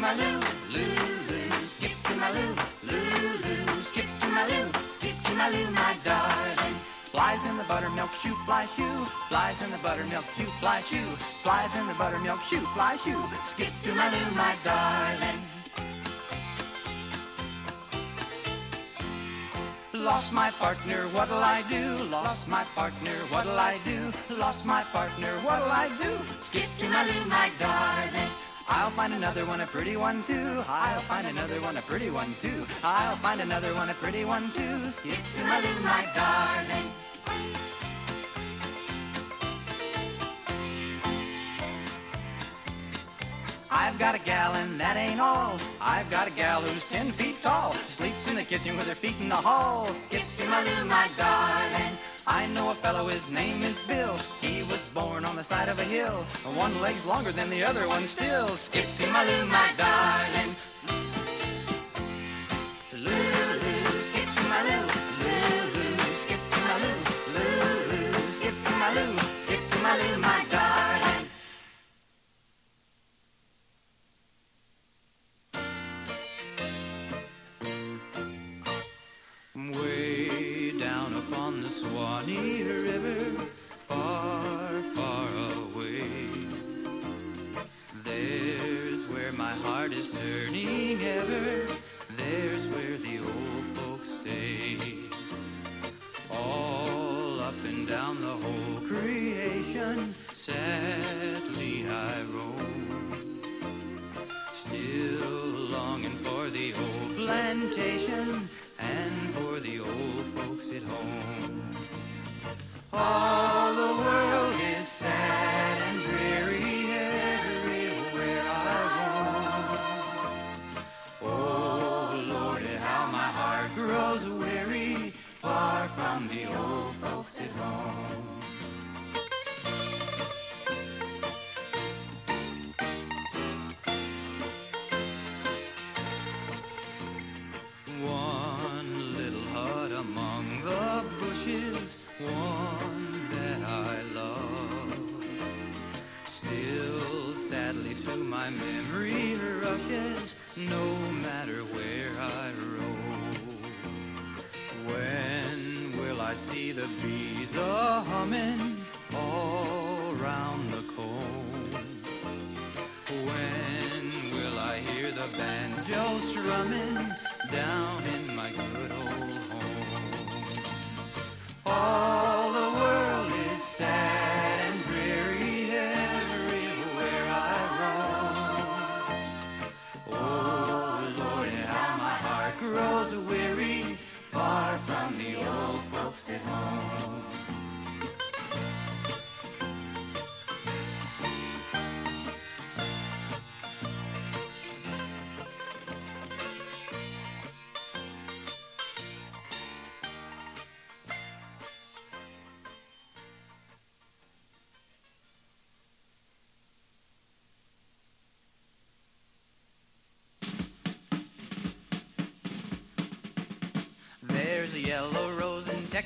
my loo. Skip to my loo, loo, loo. Skip to my loo, skip to my loo, my darling. Flies in the buttermilk shoo, fly shoo. Flies in the buttermilk shoo, fly shoo. Flies in the buttermilk shoo, fly shoo. Skip to my loo, my darling. Lost my partner, what'll I do? Lost my partner, what'll I do? Lost my partner, what'll I do? Skip to my loo, my darling. I'll find another one, a pretty one too. I'll find another one, a pretty one too. I'll find another one, a pretty one too. Skip to my loo, my darling. I've got a gal and that ain't all. I've got a gal who's ten feet tall. Sleeps in the kitchen with her feet in the hall. Skip to my loo, my darling. I know a fellow, his name is Bill. He was born on the side of a hill. One leg's longer than the other one still. Skip to my loo, my darling. Skip to my skip to my loo, skip to my loo. Skip to my loo, home. All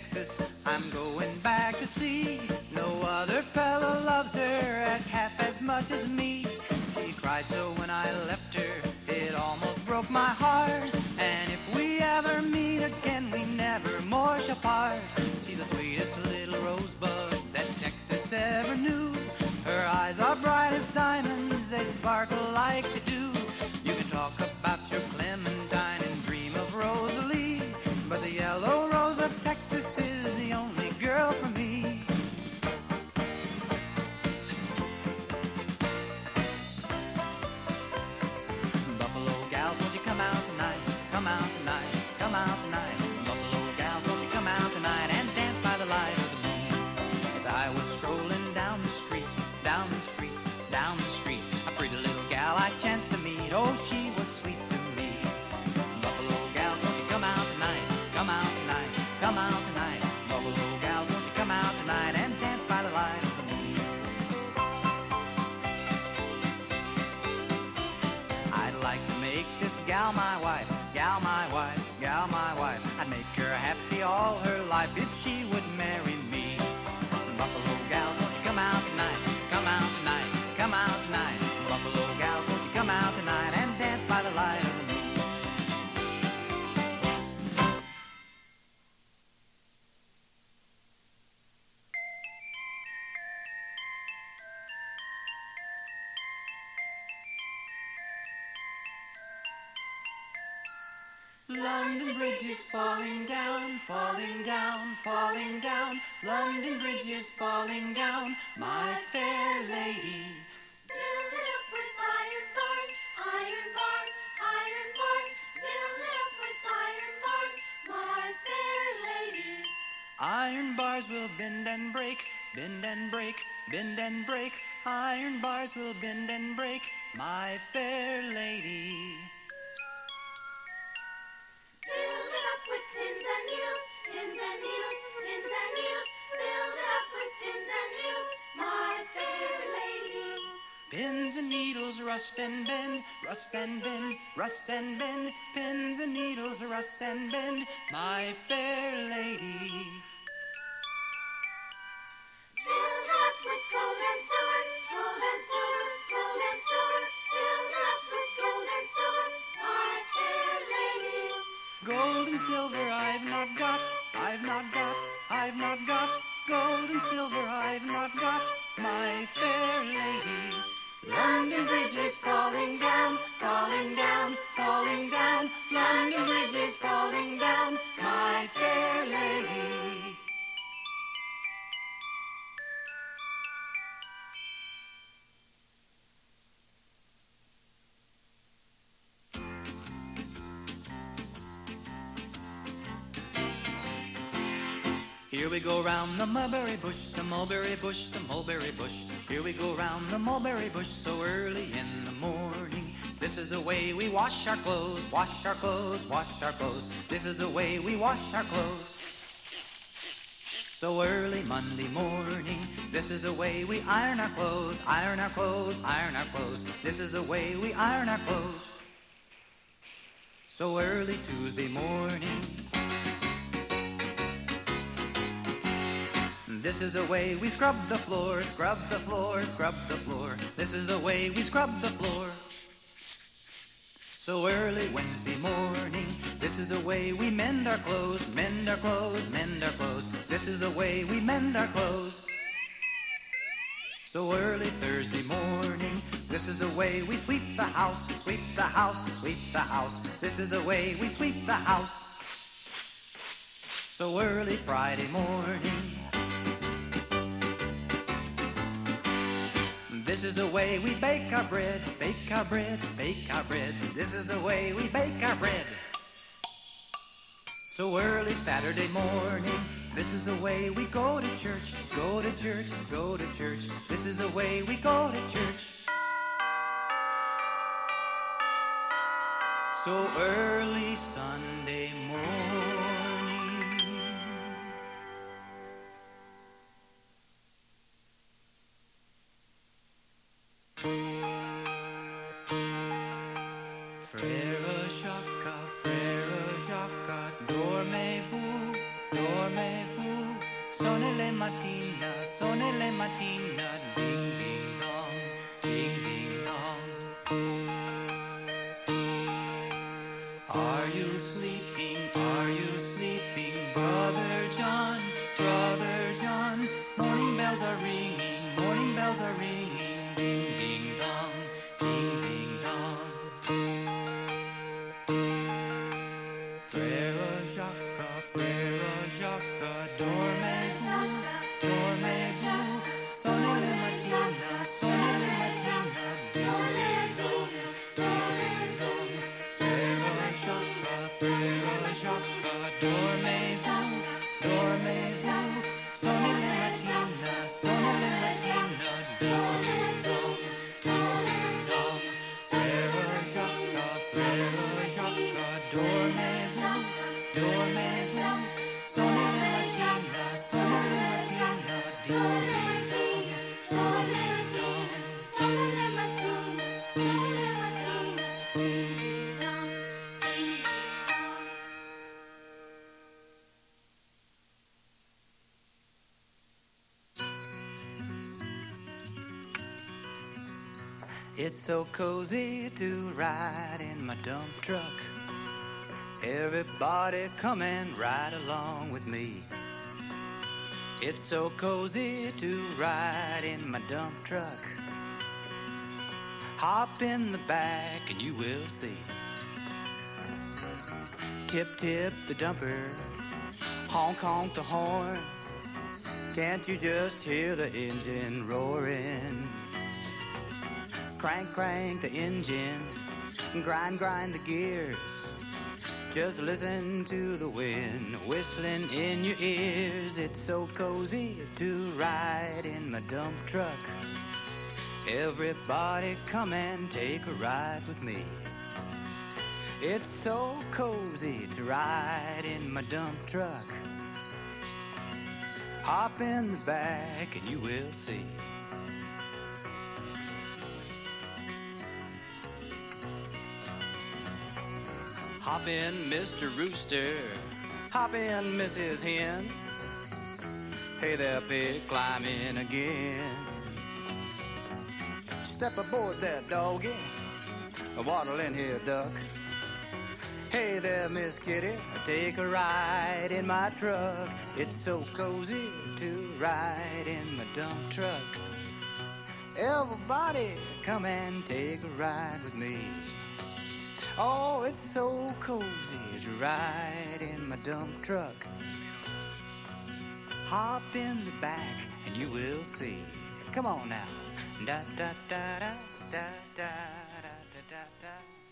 Texas I'm going back to see. No other fellow loves her as half as much as me. She cried so when I left her, it almost broke my heart. And if we ever meet again, we never more shall part. She's the sweetest little rosebud that Texas ever knew. Her eyes are bright as diamonds, they sparkle like the dew. You can talk about your Clementine rust and bend, rust and bend. Pins and needles rust and bend, my fair lady. Wash our clothes, wash our clothes. This is the way we wash our clothes. So early Monday morning, this is the way we iron our clothes, iron our clothes, iron our clothes. This is the way we iron our clothes. So early Tuesday morning, This is the way we scrub the floor, scrub the floor, scrub the floor. This is the way we scrub the floor. So early Wednesday morning, this is the way we mend our clothes, mend our clothes, mend our clothes. This is the way we mend our clothes. So early Thursday morning, this is the way we sweep the house, sweep the house, sweep the house. This is the way we sweep the house. So early Friday morning, This is the way we bake our bread, bake our bread, bake our bread. This is the way we bake our bread. So early Saturday morning, this is the way we go to church, go to church, go to church. This is the way we go to church. So early Sunday morning. It's so cozy to ride in my dump truck. Everybody come and ride along with me. It's so cozy to ride in my dump truck. Hop in the back and you will see. Tip tip the dumper, honk honk the horn. Can't you just hear the engine roaring? Crank crank the engine, grind grind the gears. Just listen to the wind whistling in your ears. It's so cozy to ride in my dump truck. Everybody come and take a ride with me. It's so cozy to ride in my dump truck. Hop in the back and you will see. Hop in, Mr. Rooster. Hop in, Mrs. Hen. Hey there, pig, climb in again. Step aboard that doggy. Waddle in here, duck. Hey there, Miss Kitty, take a ride in my truck. It's so cozy to ride in my dump truck. Everybody, come and take a ride with me. Oh, it's so cozy to ride in my dump truck. Hop in the back and you will see. Come on now. Da da da da da da da da da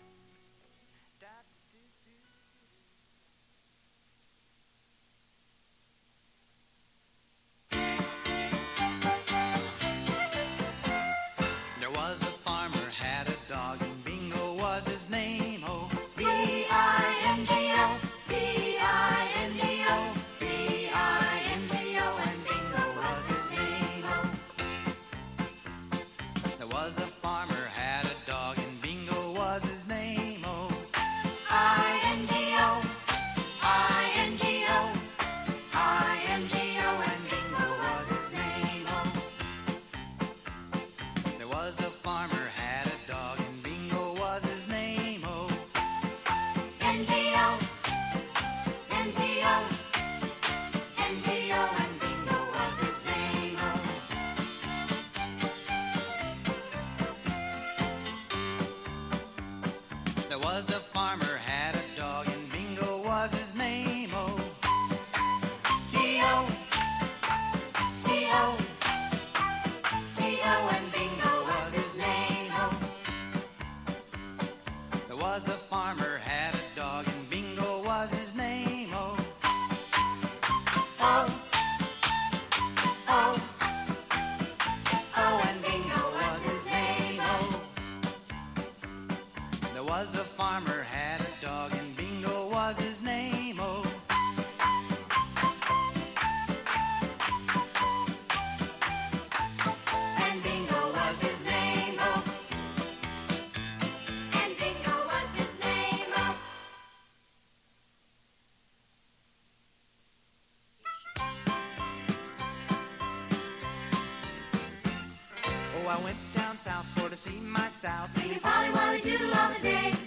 south for to see my Sal Singing. Polly Wolly Doodle all the day.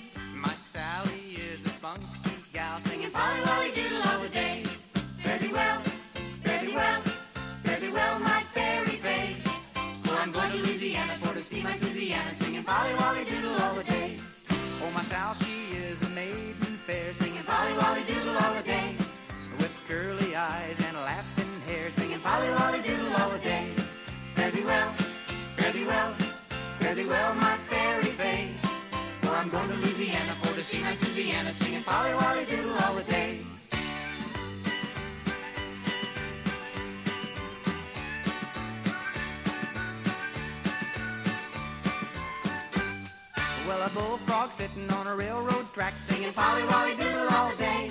Sitting on a railroad track singing. Polly Wolly Doodle all day.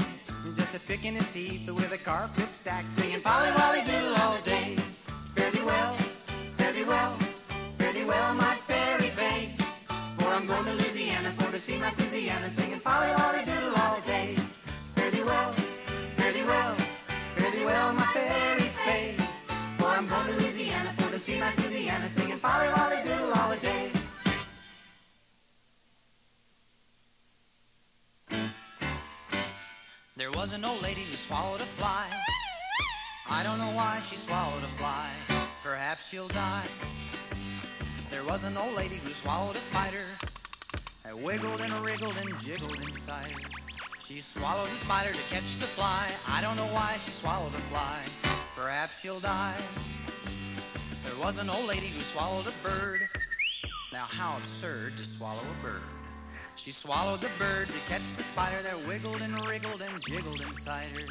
Just a picking his teeth with a carpet axe singing. Polly Wolly Doodle all day. Fare thee well, fare thee well, fare thee well, my fairy fay. For I'm going to Louisiana for to see my Susiana singing Polly Wolly Doodle was an old lady who swallowed a fly. I don't know why she swallowed a fly. Perhaps she'll die. There was an old lady who swallowed a spider. I wiggled and wriggled and jiggled inside. She swallowed the spider to catch the fly. I don't know why she swallowed a fly. Perhaps she'll die. There was an old lady who swallowed a bird. Now, how absurd to swallow a bird. She swallowed the bird to catch the spider that wiggled and wriggled and jiggled inside her.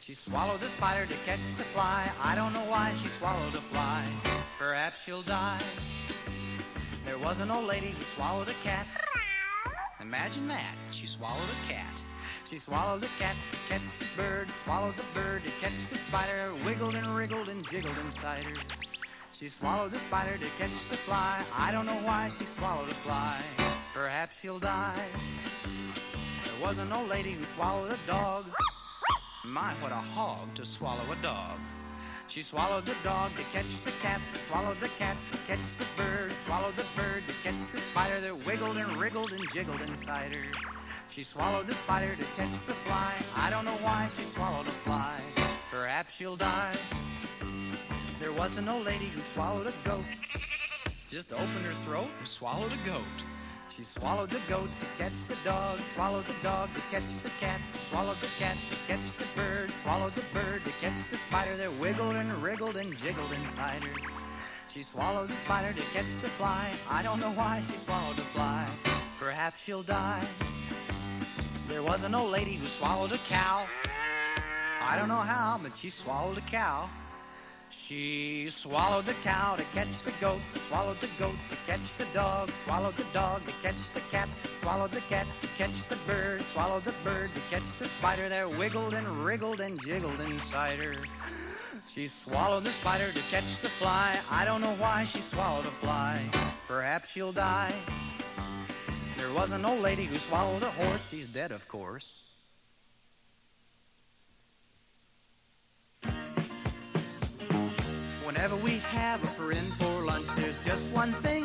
She swallowed the spider to catch the fly. I don't know why she swallowed a fly. Perhaps she'll die. There was an old lady who swallowed a cat. Imagine that. She swallowed a cat. She swallowed the cat to catch the bird, swallowed the bird to catch the spider, wiggled and wriggled and jiggled inside her. She swallowed the spider to catch the fly. I don't know why she swallowed a fly. Perhaps she'll die. There was an old lady who swallowed a dog. My, what a hog to swallow a dog. She swallowed the dog to catch the cat, swallowed the cat to catch the bird, swallowed the bird to catch the spider that wiggled and wriggled and jiggled inside her. She swallowed the spider to catch the fly. I don't know why she swallowed a fly. Perhaps she'll die. There was an old lady who swallowed a goat. Just opened her throat and swallowed a goat. She swallowed the goat to catch the dog, swallowed the dog to catch the cat, swallowed the cat to catch the bird, swallowed the bird to catch the spider that wiggled and wriggled and jiggled inside her. She swallowed the spider to catch the fly. I don't know why she swallowed the fly. Perhaps she'll die. There was an old lady who swallowed a cow. I don't know how, but she swallowed a cow. She swallowed the cow to catch the goat, swallowed the goat to catch the dog, swallowed the dog to catch the cat, swallowed the cat to catch the bird, swallowed the bird to catch the spider that wiggled and wriggled and jiggled inside her. She swallowed the spider to catch the fly. I don't know why she swallowed a fly. Perhaps she'll die. There was an old lady who swallowed a horse. She's dead, of course. Whenever we have a friend for lunch, there's just one thing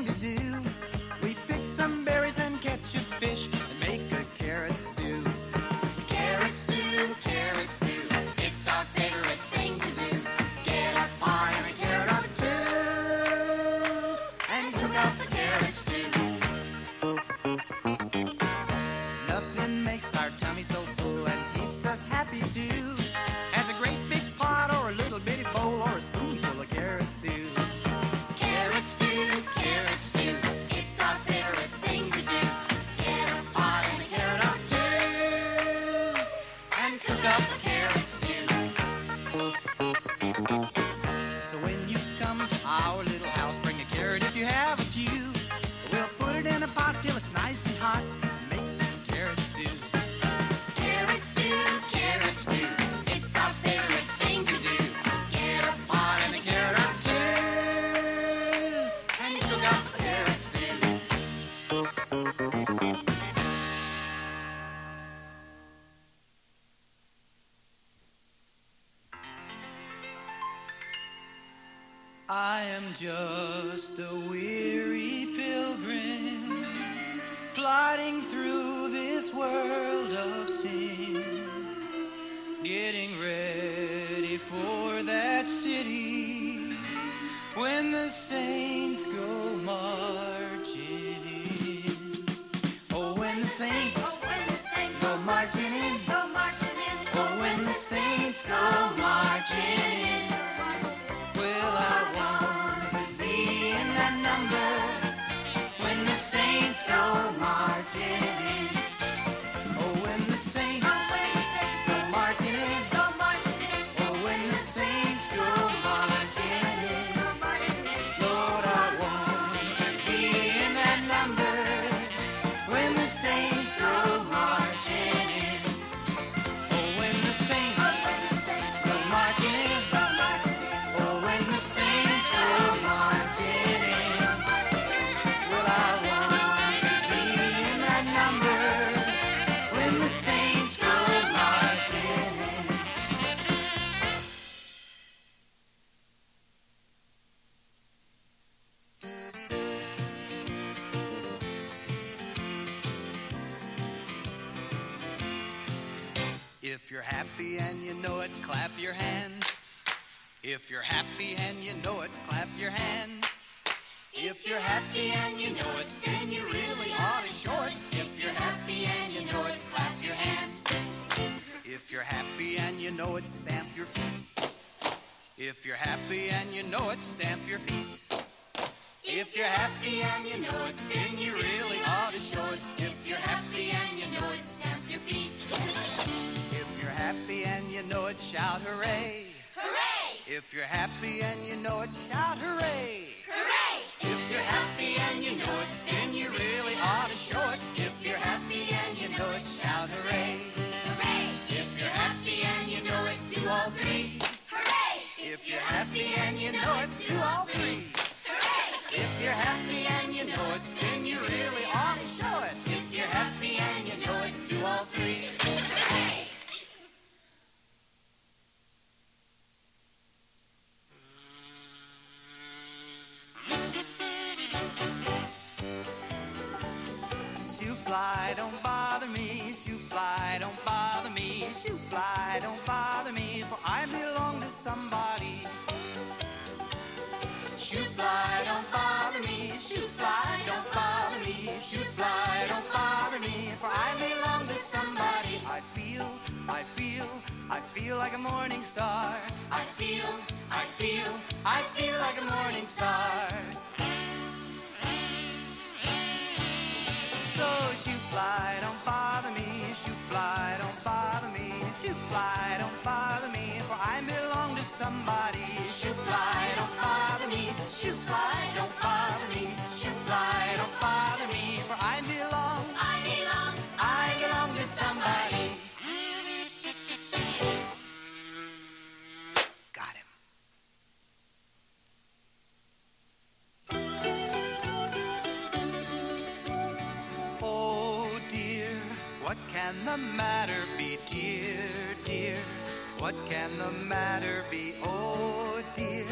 What can the matter be? Oh dear,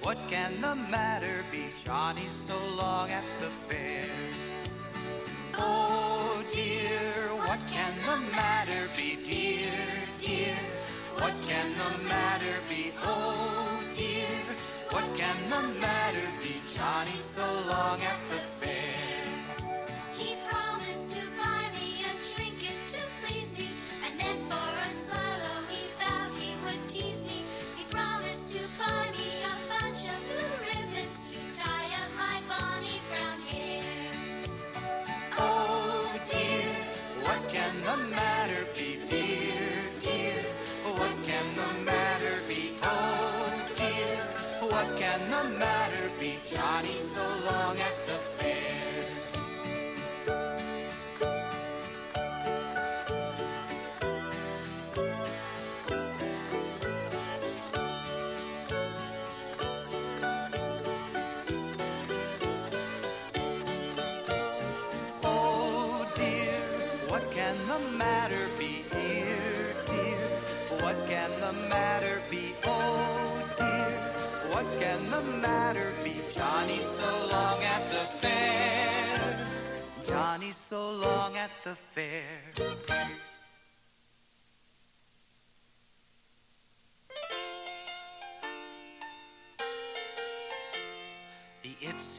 what can the matter be? Johnny's so long at the fair. Oh dear, what can the matter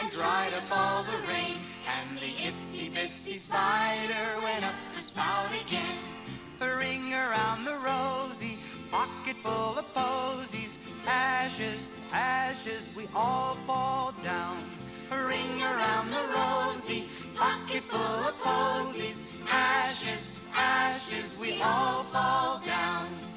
and dried up all the rain. And the itsy bitsy spider went up the spout again. A ring around the rosy, pocket full of posies. Ashes, ashes, we all fall down. A ring around the rosy, pocket full of posies. Ashes, ashes, we all fall down.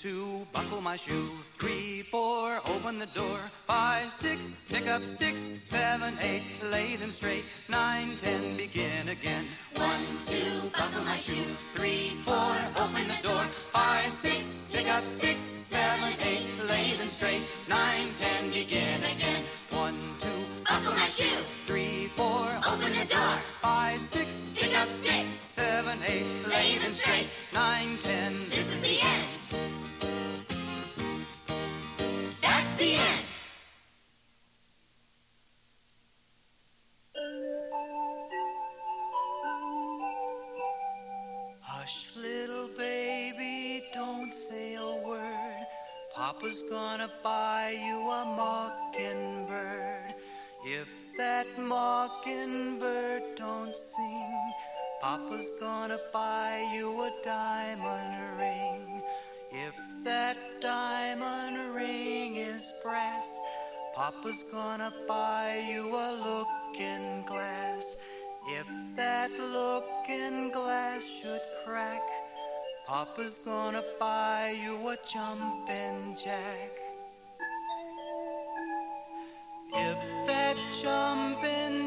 Two, buckle my shoe. Three, four, open the door. Five, six, pick up sticks. Seven, eight, lay them straight. Nine, ten, begin again. One, two, buckle my shoe. Three, four, open the door. Five, six, pick up sticks. Seven, eight, lay them straight. Nine, ten, begin again. One, two, Buckle my shoe. three, four, Open the door. Five, six, Pick up sticks. seven, eight, Lay them straight. Nine, ten, This is the end. Mockingbird don't sing, Papa's gonna buy you a diamond ring. If that diamond ring is brass, Papa's gonna buy you a looking glass. If that looking glass should crack, Papa's gonna buy you a jumping jack.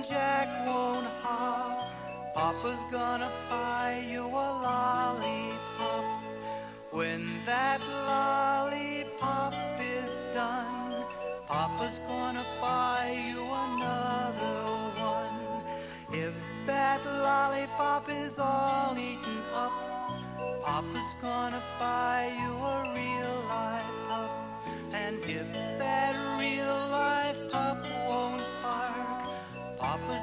Jack won't hop, Papa's gonna buy you a lollipop. When that lollipop is done, Papa's gonna buy you another one. If that lollipop is all eaten up, Papa's gonna buy you a real life pup. And if that real life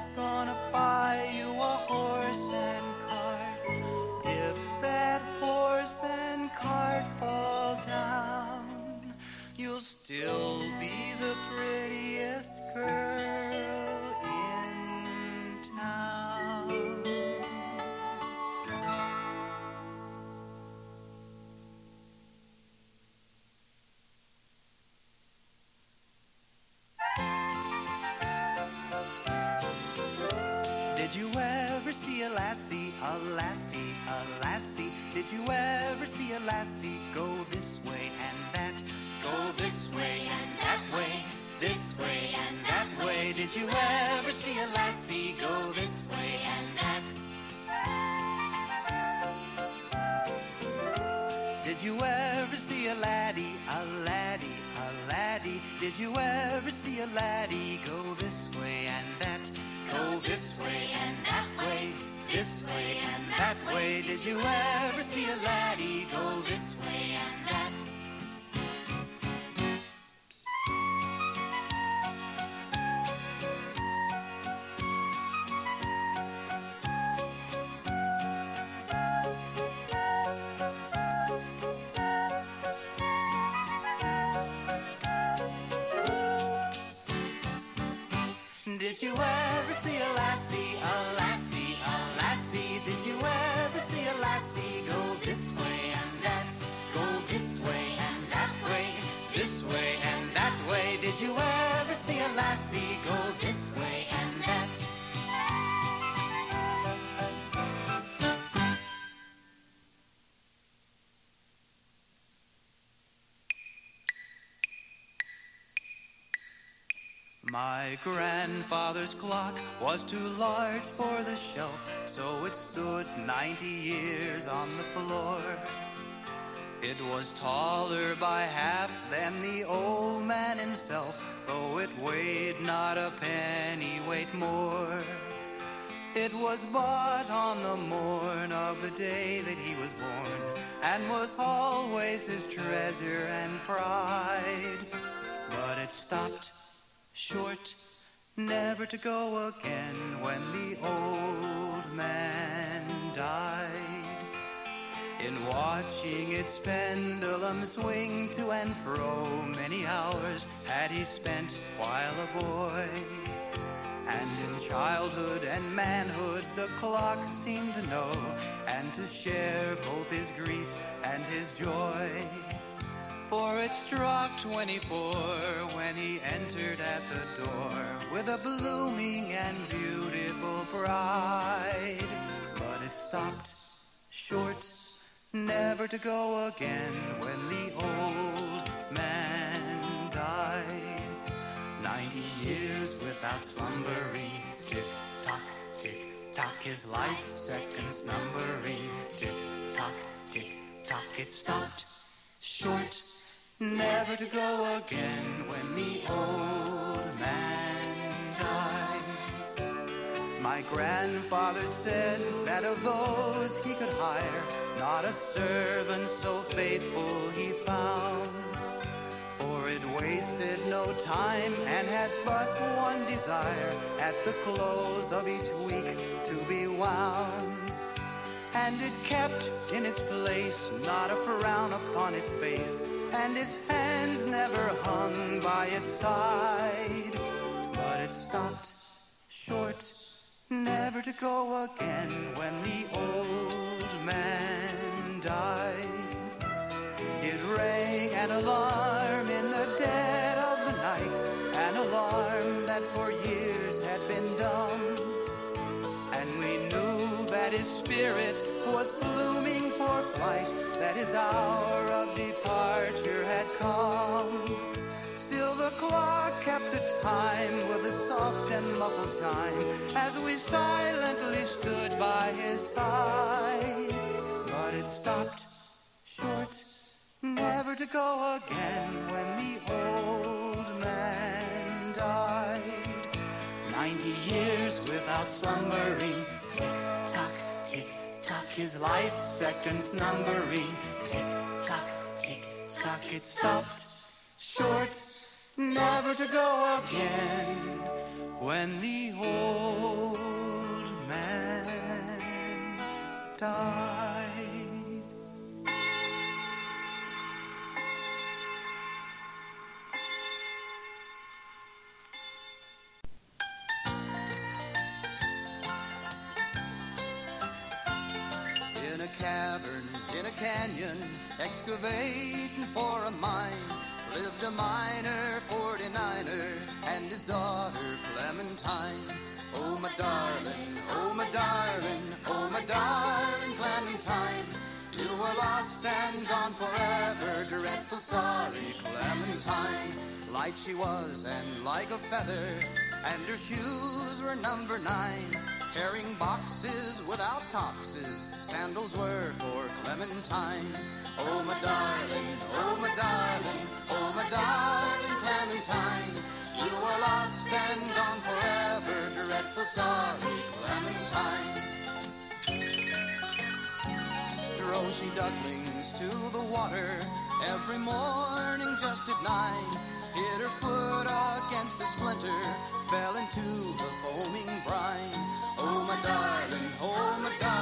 Papa's gonna buy you a horse and cart. If that horse and cart fall down, you'll still be the prettiest girl Did you ever see a lassie, a lassie, a lassie? Did you ever see a lassie go this way and that? Go this way and that way, this way and that way. Did you ever see a lassie go this way and that? Did you ever see a laddie, a laddie, a laddie? Did you ever see a laddie go this this way and that way, this way and that way. Did you ever see a laddie go this way grandfather's clock was too large for the shelf, so it stood 90 years on the floor. It was taller by half than the old man himself, though it weighed not a penny weight more. It was bought on the morn of the day that he was born, and was always his treasure and pride. But it stopped short, never to go again when the old man died. In watching its pendulum swing to and fro, many hours had he spent while a boy. And in childhood and manhood, the clock seemed to know and to share both his grief and his joy. For it struck 24 when he entered at the door with a blooming and beautiful bride. But it stopped short, never to go again when the old man died. Ninety years without slumbering, tick tock, tick tock, his life seconds numbering, tick tock, tick tock, it stopped short, never to go again when the old man died. My grandfather said that of those he could hire, not a servant so faithful he found. For it wasted no time and had but one desire at the close of each week to be wound. And it kept in its place, not a frown upon its face, and its hands never hung by its side. But it stopped short, never to go again when the old man died. It rang an alarm in the dead of the night, an alarm that for years had been dumb. And we knew that his spirit was blooming for flight, that his hour of departure had come. Still the clock kept the time with a soft and muffled chime as we silently stood by his side. But it stopped short, never to go again when the old man died. Ninety years without slumbering, his life seconds numbering, tick tock, tick tock, it stopped. Short, never to go again. When the old man died. In a cavern, in a canyon, excavating for a mine, lived a miner, 49er, and his daughter Clementine. Oh, my darling, oh, my darling, oh, my darling Clementine. You were lost and gone forever, dreadful sorry Clementine. Light she was and like a feather, and her shoes were number nine. Carrying boxes without topses, sandals were for Clementine. Oh, my darling, oh, my darling, oh, my darling Clementine. You are lost and gone forever, dreadful sorry Clementine. Drove she ducklings to the water every morning just at nine. Hit her foot against a splinter, fell into the foaming brine. Oh, my darling, oh, my darling,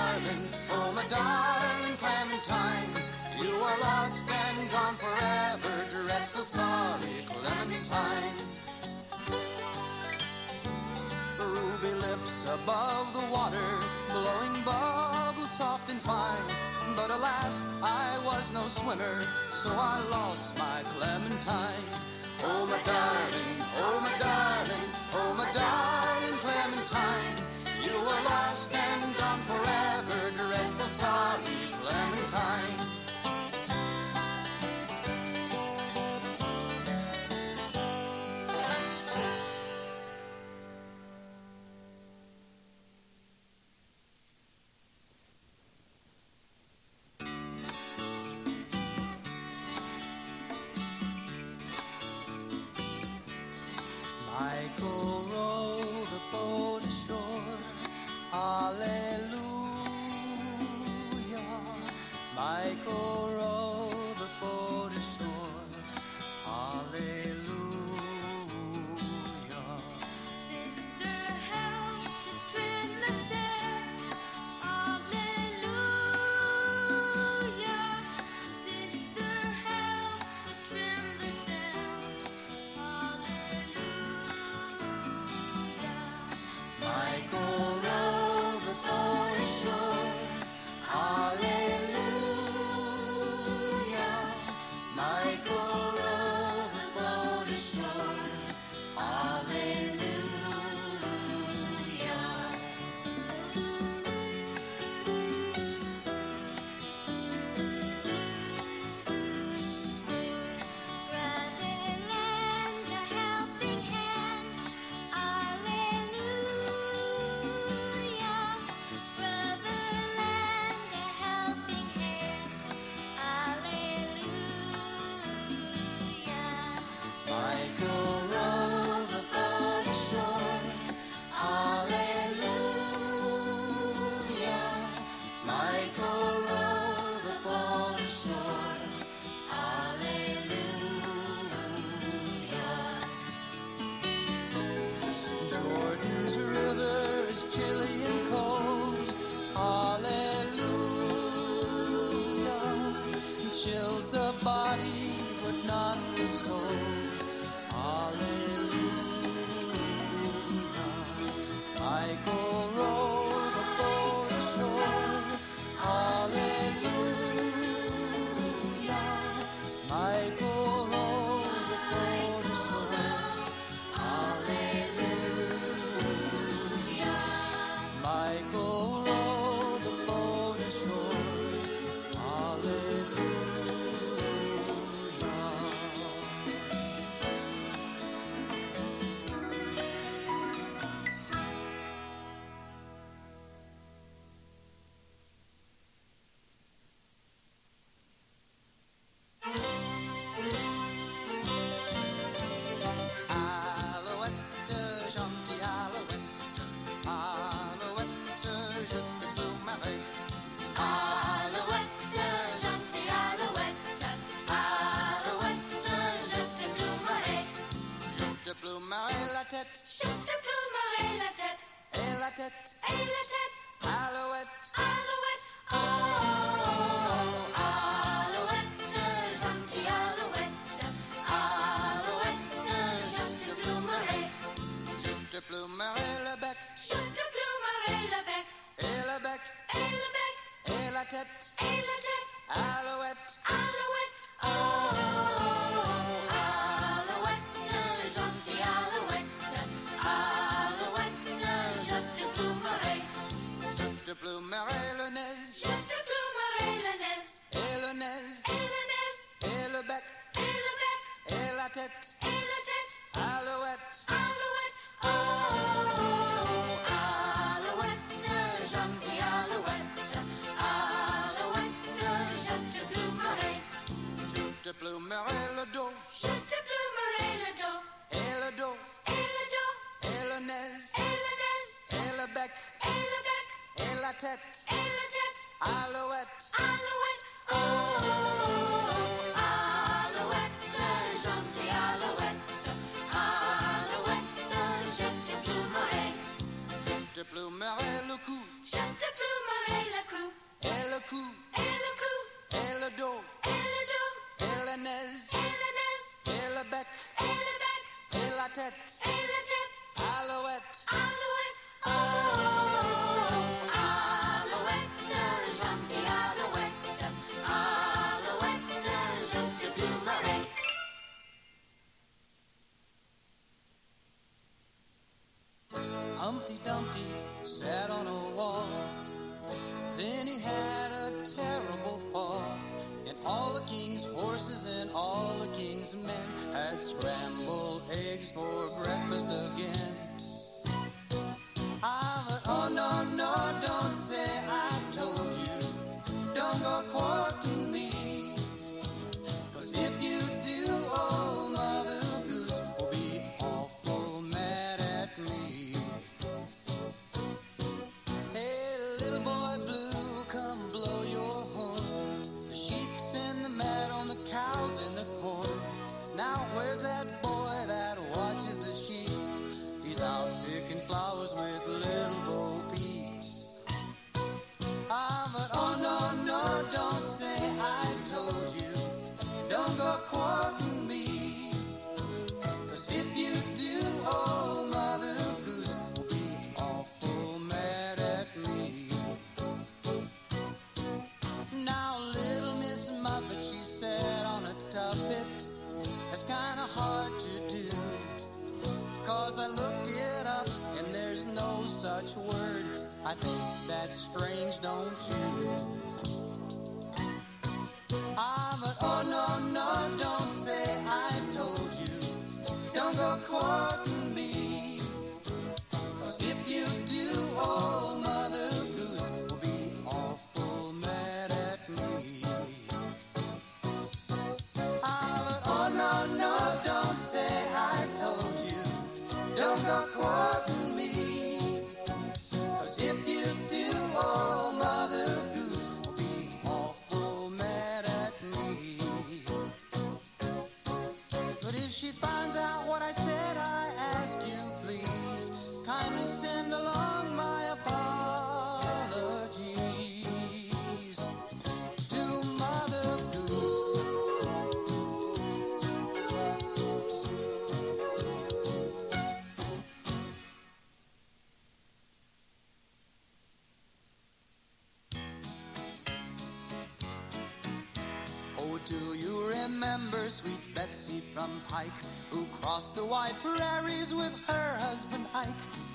remember sweet Betsy from Pike, who crossed the wide prairies with her husband Ike,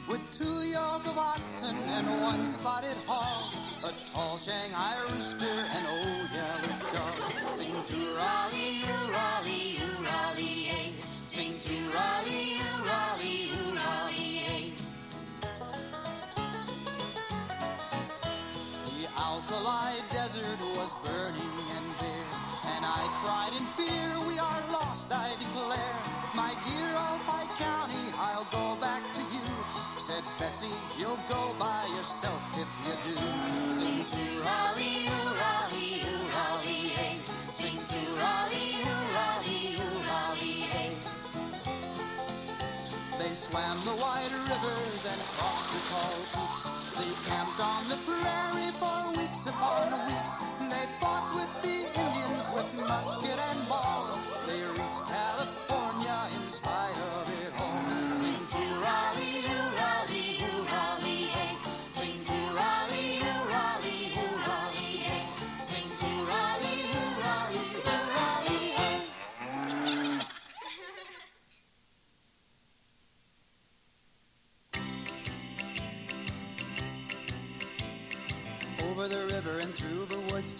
with two yoke of oxen and one spotted hog, a tall Shanghai rooster, and old yellow dog, to hurrah.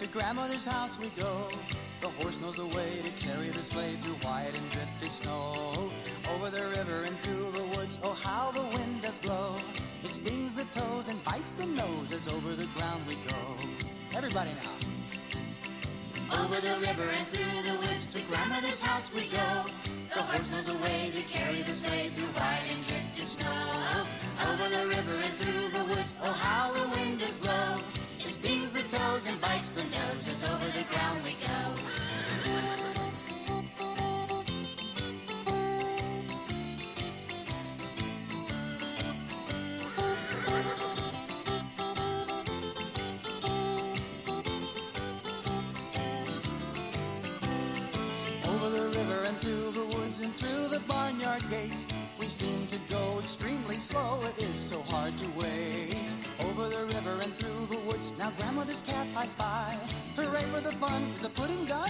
To grandmother's house we go. The horse knows the way to carry the sleigh through white and drifty snow. Over the river and through the woods, oh how the wind does blow. It stings the toes and bites the nose as over the ground we go. Everybody now. Over the river and through the woods to grandmother's house we go. The horse knows the way to carry the sleigh through white and drifting snow. Over the river and through the woods, oh how the wind does blow. It stings the toes and bites is a pudding gun.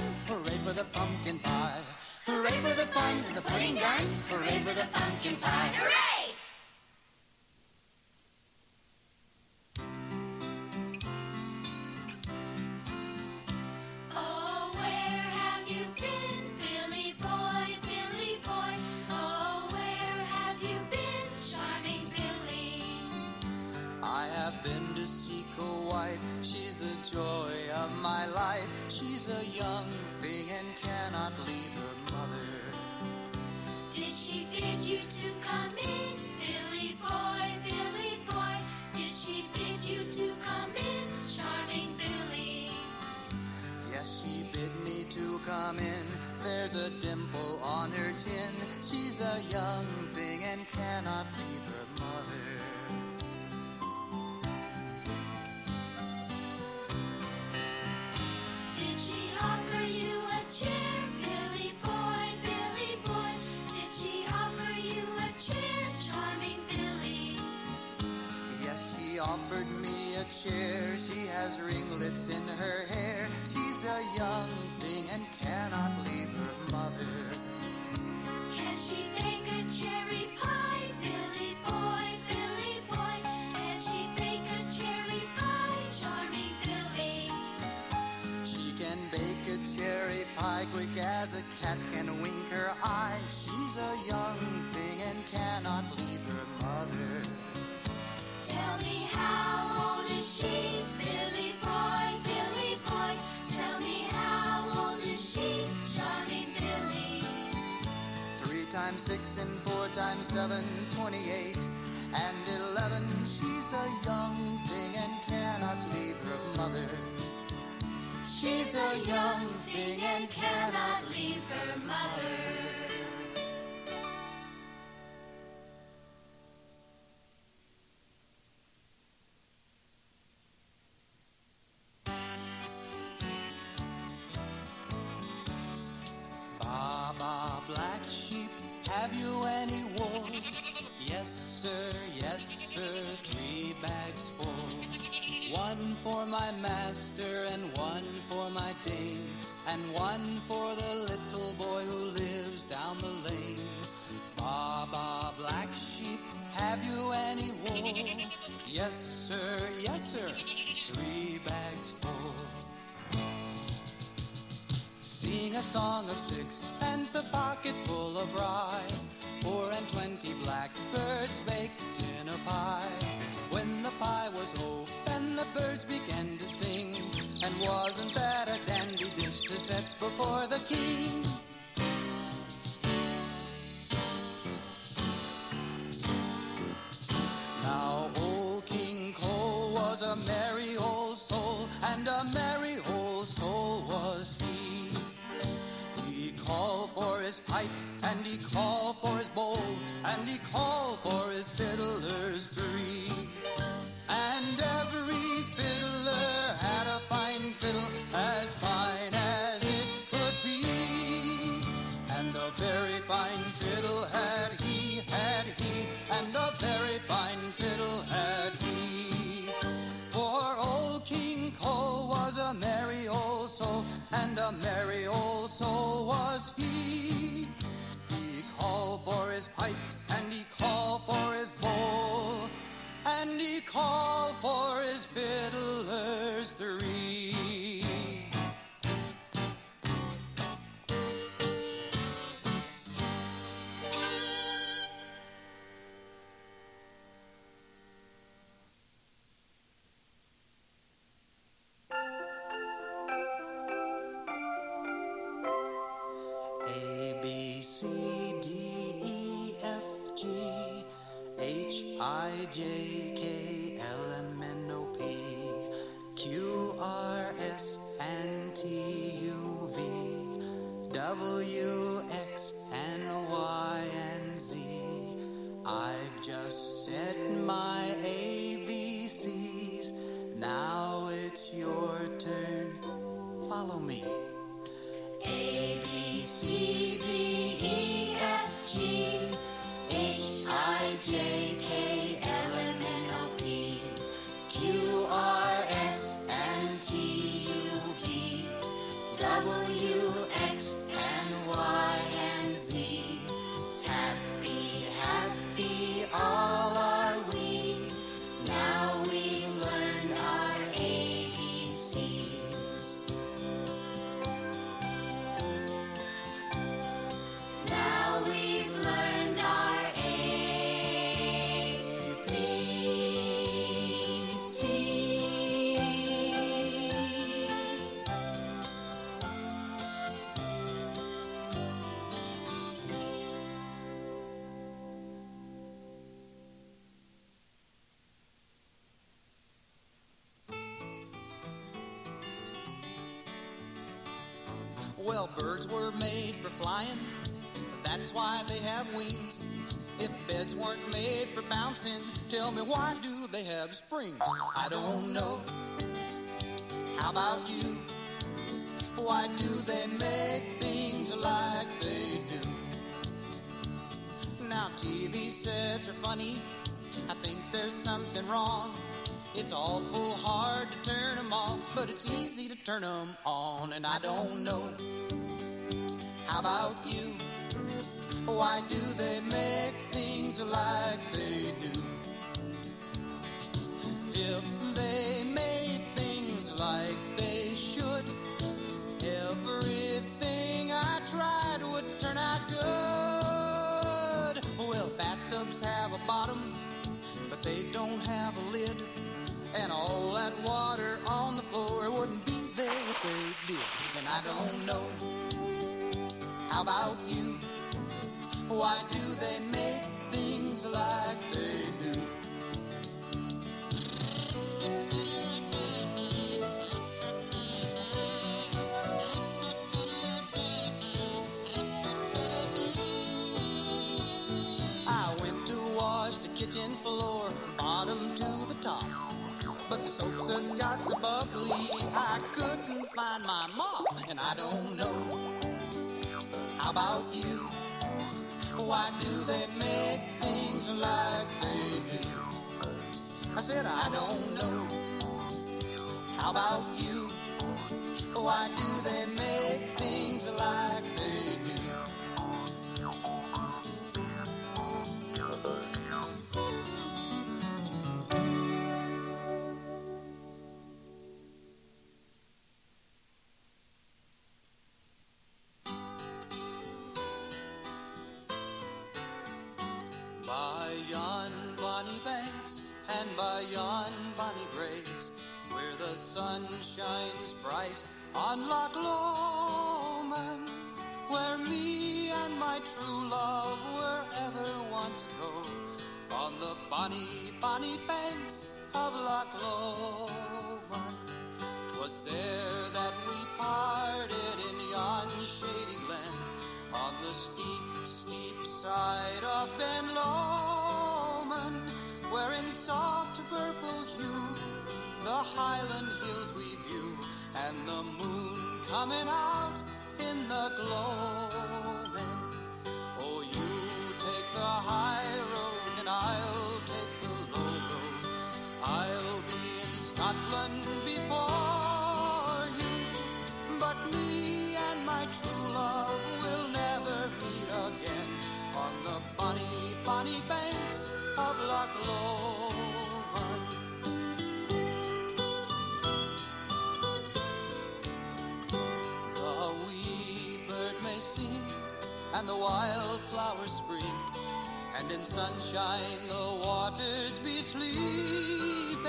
quick as a cat can wink her eye. She's a young thing and cannot leave her mother. Tell me how old is she, Billy boy, Billy boy. Tell me how old is she, charming Billy. Three times six and four times seven, twenty-eight and eleven. She's a young thing and cannot leave her mother. She's a young thing and cannot leave her mother. he called. Birds were made for flying. That's why they have wings. If beds weren't made for bouncing, tell me why do they have springs? I don't know. How about you? Why do they make things like they do? Now TV sets are funny. I think there's something wrong. It's awful hard to turn them off, but it's easy to turn them on, and I don't know. How about you? Why do they make things like they do? If they made things like they should, everything I tried would turn out good. Well, bathtubs have a bottom, but they don't have a lid. And all that water on the floor wouldn't be there if they did. And I don't know. About you? Why do they make things like they do? I went to wash the kitchen floor, bottom to the top. But the soap suds got so bubbly, I couldn't find my mop, and I don't know. About you? Why do they make things like they do? I said, I don't know. How about you? Why do they make things like sunshine the waters be sleeping.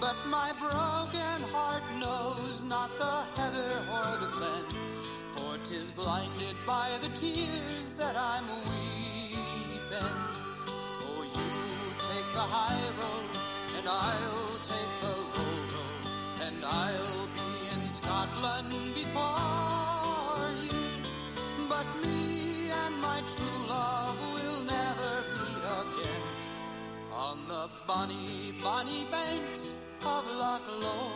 But my broken heart knows not the heather or the glen, for 'tis blinded by the tears that I'm weeping. Oh, you take the banks of Loch Lomond.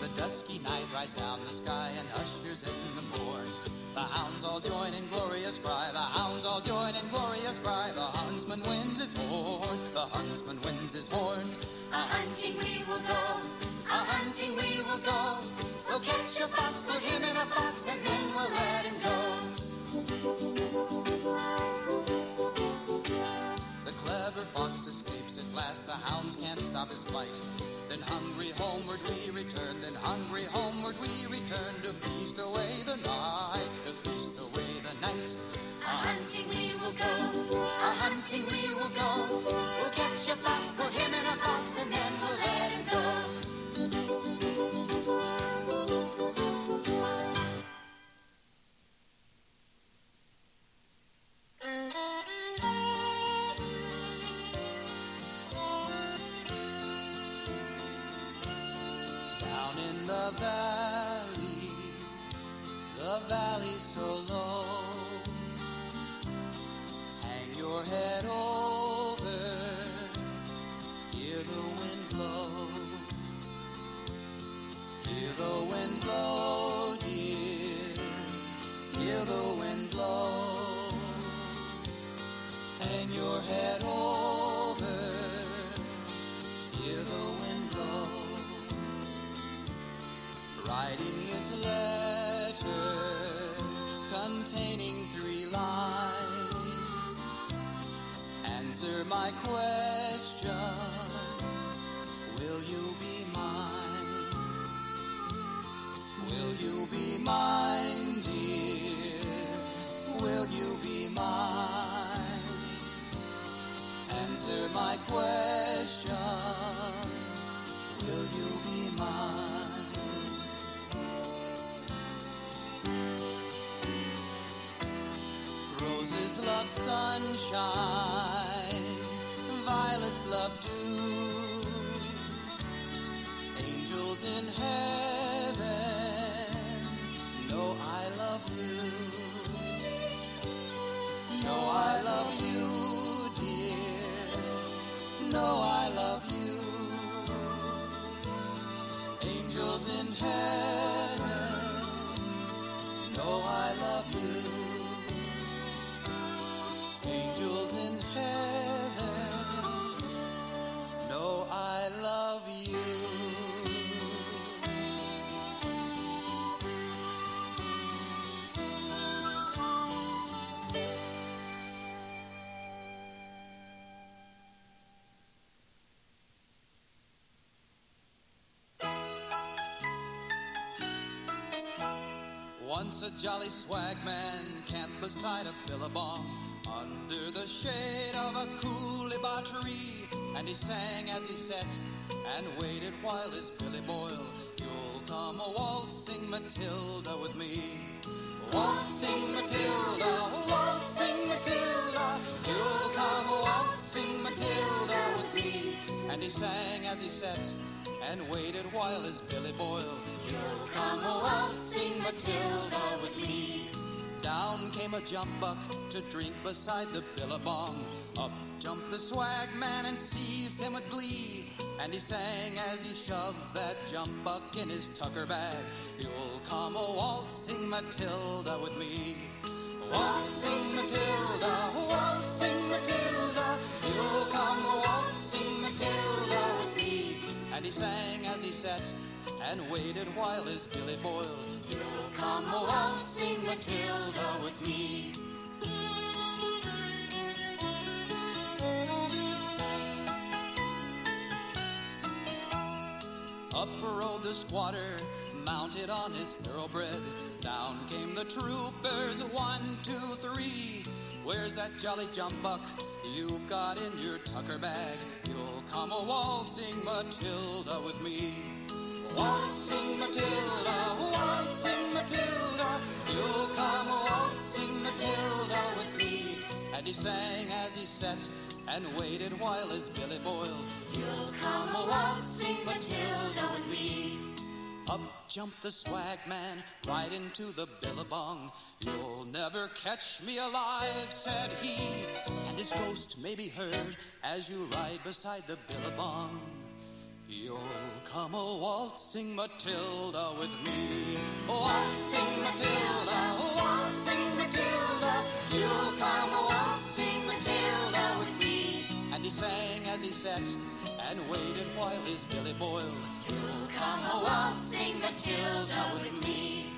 The dusky night rides down the sky and ushers in the morn. The hounds all join in glorious cry, the hounds all join in glorious cry. The huntsman winds his horn, the huntsman winds his horn. A hunting we will go, hunting we will go. We'll catch a fox, put him in a box, and then we'll let him go. The clever fox escapes at last, the hounds can't stop his flight. Then hungry homeward we return, then hungry homeward we return to feast away the night, to feast away the night. A hunting we will go, A hunting we will go, we'll the valley, the valley so low. Hang your head over, Once a jolly swagman camped beside a billabong under the shade of a coolibah tree, and he sang as he sat and waited while his billy boiled. You'll come a waltzing Matilda with me. Waltzing Matilda, waltzing Matilda, you'll come a waltzing Matilda with me. And he sang as he sat and waited while his billy boiled. You'll come a waltzing Matilda with me. Down came a jump buck to drink beside the billabong. Up jumped the swagman and seized him with glee. And he sang as he shoved that jump buck in his tucker bag. You'll come a waltzing Matilda with me. Waltzing Matilda, waltzing Matilda, you'll come a waltzing Matilda with me. And he sang as he sat and waited while his billy boiled. You'll come a waltzing Matilda with me. Up rode the squatter, mounted on his thoroughbred. Down came the troopers, one, two, three. Where's that jolly jumbuck you've got in your tucker bag? You'll come a waltzing Matilda with me. Waltzing Matilda, waltzing Matilda, you'll come waltzing Matilda with me. And he sang as he sat and waited while his billy boiled. You'll come waltzing Matilda with me. Up jumped the swagman, right into the billabong. You'll never catch me alive, said he. And his ghost may be heard as you ride beside the billabong. You'll come a waltzing Matilda with me. Waltzing Matilda, waltzing Matilda, you'll come a waltzing Matilda with me. And he sang as he sat and waited while his billy boiled. You'll come a waltzing Matilda with me.